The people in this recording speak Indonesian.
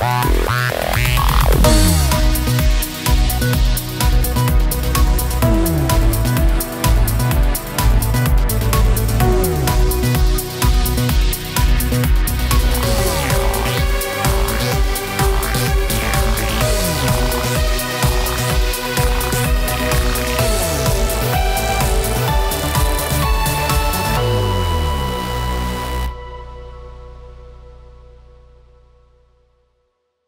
Bye.